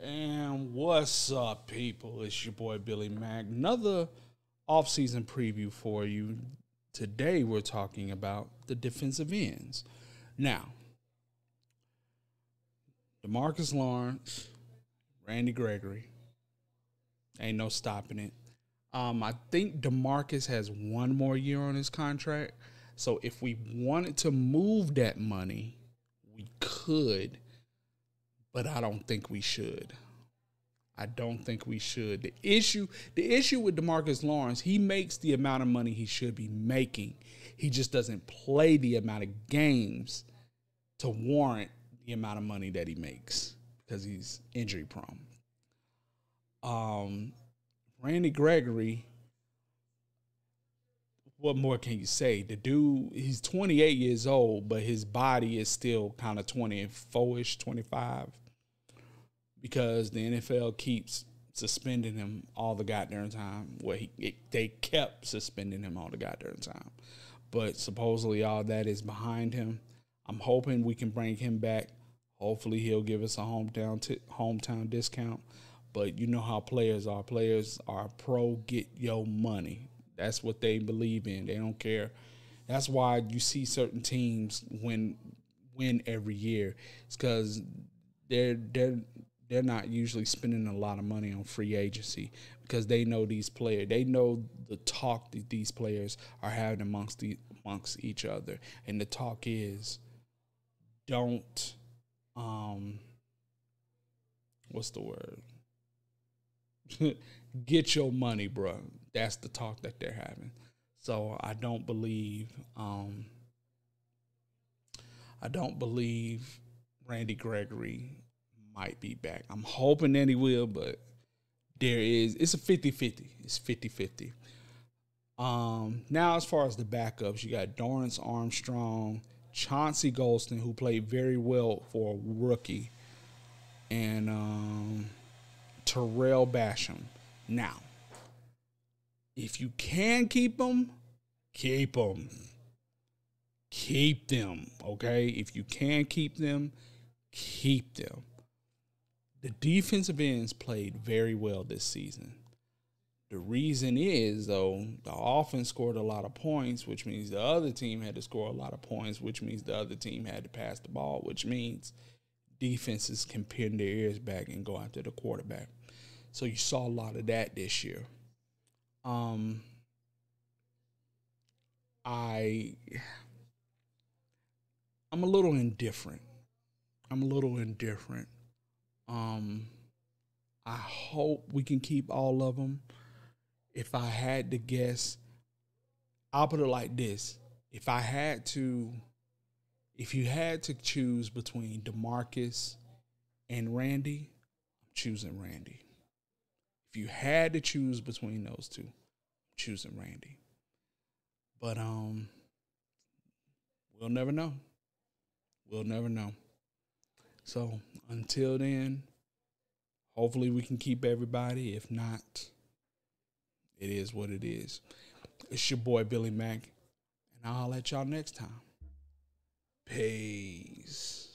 And what's up, people? It's your boy Billy Mack. Another off-season preview for you. Today we're talking about the defensive ends. Now, Demarcus Lawrence, Randy Gregory, ain't no stopping it. Um, I think Demarcus has one more year on his contract. So if we wanted to move that money, we could but I don't think we should. I don't think we should. The issue, the issue with Demarcus Lawrence, he makes the amount of money he should be making. He just doesn't play the amount of games to warrant the amount of money that he makes because he's injury prone. Um, Randy Gregory, what more can you say? The dude, he's 28 years old, but his body is still kind of 24 ish, 25 because the NFL keeps suspending him all the goddamn time. Well, he, it, they kept suspending him all the goddamn time, but supposedly all that is behind him. I'm hoping we can bring him back. Hopefully, he'll give us a hometown t- hometown discount. But you know how players are. Players are pro get your money. That's what they believe in. They don't care. That's why you see certain teams win win every year. It's because they're they're they're not usually spending a lot of money on free agency because they know these players. They know the talk that these players are having amongst the amongst each other, and the talk is, don't, um, what's the word? Get your money, bro. That's the talk that they're having. So I don't believe, um, I don't believe Randy Gregory might be back. I'm hoping that he will, but there is it's a 50-50. It's 50-50. Um, now as far as the backups, you got Dorance Armstrong, Chauncey Golston, who played very well for a rookie, and um, Tarell Basham. Now, if you can keep them, keep them. Keep them, okay? If you can keep them, keep them the defensive ends played very well this season. The reason is, though, the offense scored a lot of points, which means the other team had to score a lot of points, which means the other team had to pass the ball, which means defenses can pin their ears back and go after the quarterback. So you saw a lot of that this year. Um, I, I'm a little indifferent. I'm a little indifferent um, I hope we can keep all of them. If I had to guess, I'll put it like this: if I had to, if you had to choose between Demarcus and Randy, I'm choosing Randy. If you had to choose between those two, I'm choosing Randy. But um, we'll never know. We'll never know. So until then, hopefully we can keep everybody. If not, it is what it is. It's your boy Billy Mack, and I'll let y'all next time. Peace.